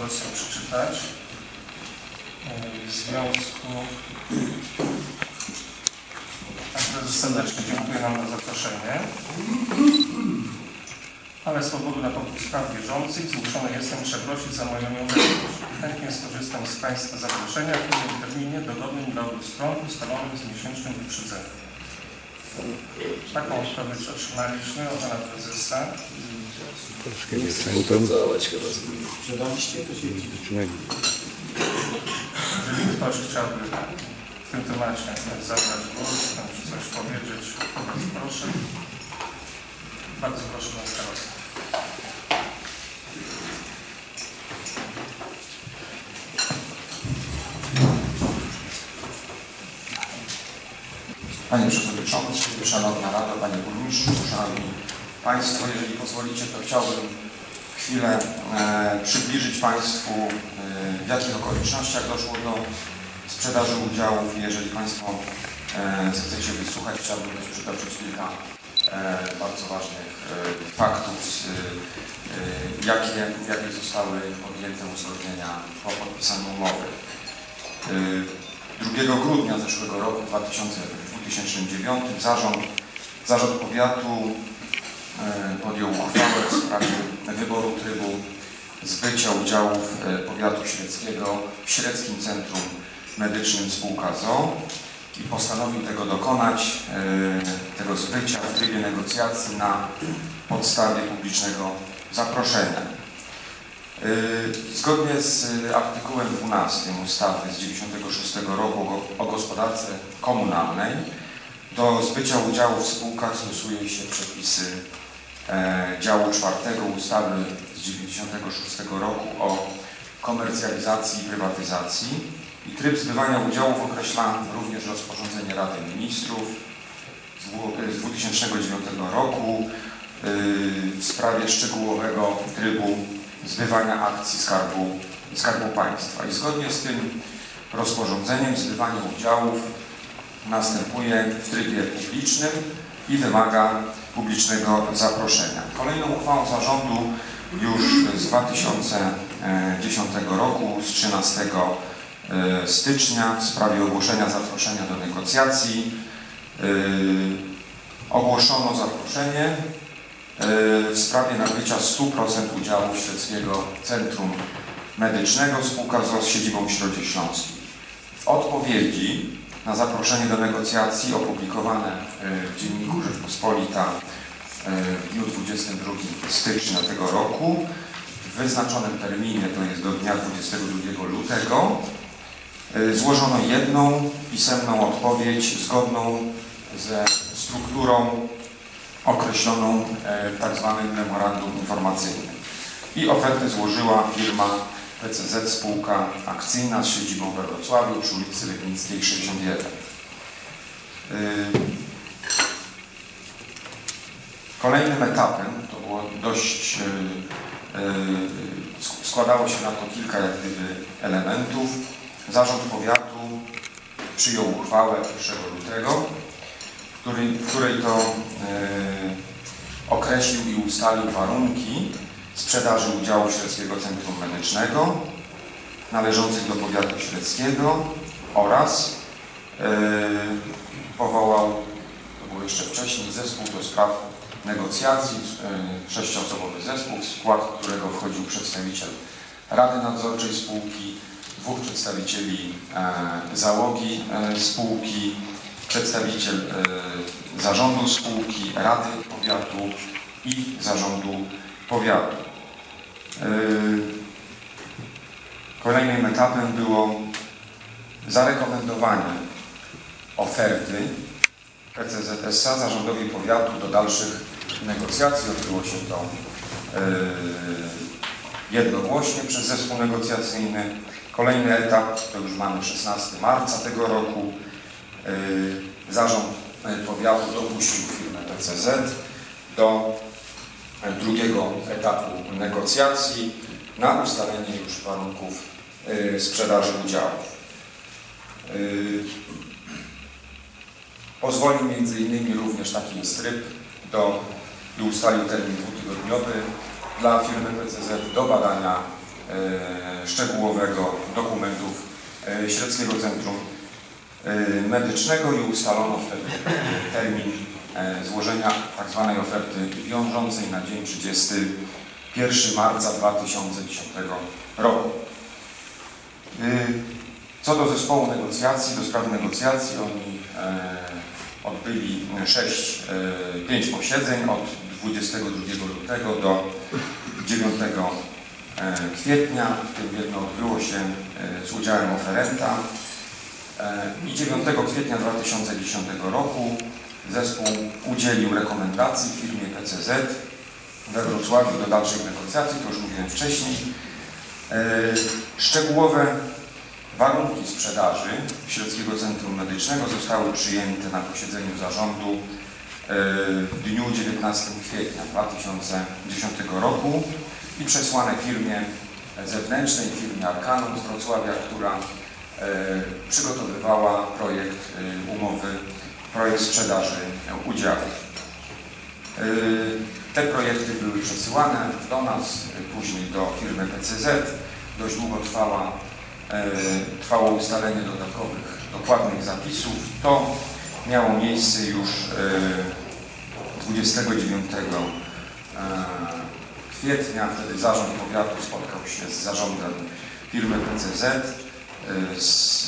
propozycją przeczytać. W związku... Także serdecznie dziękuję nam za zaproszenie. Ale z powodu na toku spraw bieżących zmuszony jestem przeprosić za moją nieobecność. Chętnie skorzystam z Państwa zaproszenia w terminie dogodnym dla obu stron ustalonym z miesięcznym wyprzedzeniem. Taką odpowiedź otrzymaliśmy od pana prezesa. Troszkę nie centrum. Jeżeli ktoś chciałby w tym temacie zabrać głos, czy coś powiedzieć, to bardzo proszę. Bardzo proszę pan starosta. Panie Przewodniczący, Szanowna Rado, Panie Burmistrzu, Szanowni Państwo, jeżeli pozwolicie, to chciałbym chwilę e, przybliżyć Państwu, e, w jakich okolicznościach doszło do sprzedaży udziałów i jeżeli Państwo e, zechcecie wysłuchać, chciałbym też przytoczyć kilka e, bardzo ważnych e, faktów, z, e, jakie, jakie zostały podjęte uzgodnienia po podpisaniu umowy. E, 2 grudnia zeszłego roku 2000, 2009 zarząd, zarząd powiatu e, podjął uchwałę w sprawie wyboru trybu zbycia udziałów e, powiatu średzkiego w Średzkim Centrum Medycznym Spółka ZO i postanowił tego dokonać, e, tego zbycia w trybie negocjacji na podstawie publicznego zaproszenia. Zgodnie z artykułem 12 ustawy z 1996 roku o gospodarce komunalnej do zbycia udziałów w spółkach stosuje się przepisy e, działu 4 ustawy z 1996 roku o komercjalizacji i prywatyzacji i tryb zbywania udziałów określa również rozporządzenie Rady Ministrów z dwu- z 2009 roku y, w sprawie szczegółowego trybu zbywania akcji Skarbu, Skarbu Państwa. I zgodnie z tym rozporządzeniem zbywanie udziałów następuje w trybie publicznym i wymaga publicznego zaproszenia. Kolejną uchwałą zarządu już z 2010 roku, z 13 e, stycznia w sprawie ogłoszenia zaproszenia do negocjacji e, ogłoszono zaproszenie e, w sprawie nabycia 100% udziałów Śledzkiego Centrum Medycznego spółka z siedzibą w Środzie Śląskiej. W odpowiedzi na zaproszenie do negocjacji opublikowane e, w Dzienniku Rzeczpospolita e, w dniu 22 stycznia tego roku w wyznaczonym terminie, to jest do dnia 22 lutego, e, złożono jedną pisemną odpowiedź zgodną ze strukturą określoną w tak zwanym memorandum informacyjnym. I ofertę złożyła firma PCZ Spółka Akcyjna z siedzibą we Wrocławiu przy ulicy Legnickiej 61. Y, Kolejnym etapem, to było dość, y, y, sk- składało się na to kilka jak gdyby elementów. Zarząd powiatu przyjął uchwałę 1 lutego, w której, w której to e, określił i ustalił warunki sprzedaży udziału Śledzkiego Centrum Medycznego należących do powiatu śledzkiego oraz e, powołał, to było jeszcze wcześniej, zespół do spraw negocjacji, e, sześcioosobowy zespół, w skład którego wchodził przedstawiciel Rady Nadzorczej spółki, dwóch przedstawicieli e, załogi spółki, przedstawiciel zarządu spółki, Rady Powiatu i zarządu powiatu. E, Kolejnym etapem było zarekomendowanie oferty PCZ SA zarządowi powiatu do dalszych negocjacji. Odbyło się to e, jednogłośnie przez zespół negocjacyjny. Kolejny etap to już mamy 16 marca tego roku. E, Zarząd powiatu dopuścił firmę PCZ do drugiego etapu negocjacji na ustalenie już warunków e, sprzedaży udziałów. E, Pozwolił między innymi również taki jest do, i ustalił termin dwutygodniowy dla firmy PCZ do badania e, szczegółowego dokumentów Średzkiego Centrum Medycznego i ustalono wtedy termin złożenia tzw. oferty wiążącej na dzień 31 marca 2010 roku. Y, Co do zespołu negocjacji, do spraw negocjacji, oni e, odbyli 6, 5 posiedzeń od 22 lutego do 9 e, kwietnia, w tym jedno odbyło się e, z udziałem oferenta E, i 9 kwietnia 2010 roku zespół udzielił rekomendacji firmie PCZ we Wrocławiu do dalszych negocjacji, to już mówiłem wcześniej. E, Szczegółowe warunki sprzedaży Średzkiego Centrum Medycznego zostały przyjęte na posiedzeniu zarządu e, w dniu 19 kwietnia 2010 roku i przesłane firmie zewnętrznej, firmie Arkanum z Wrocławia, która e, przygotowywała projekt umowy, projekt sprzedaży udziałów. E, Te projekty były przesyłane do nas, e, później do firmy PCZ. Dość długo trwała, e, trwało ustalenie dodatkowych, dokładnych zapisów. To miało miejsce już e, 29 e, kwietnia. Wtedy zarząd powiatu spotkał się z zarządem firmy PCZ, z,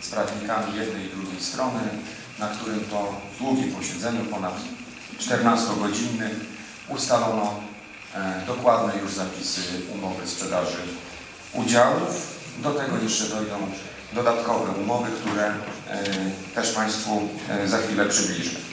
z prawnikami jednej i drugiej strony, na którym to długim posiedzeniu, ponad 14-godzinnym, ustalono e, dokładne już zapisy umowy sprzedaży udziałów. Do tego jeszcze dojdą dodatkowe umowy, które e, też Państwu e, za chwilę przybliżę.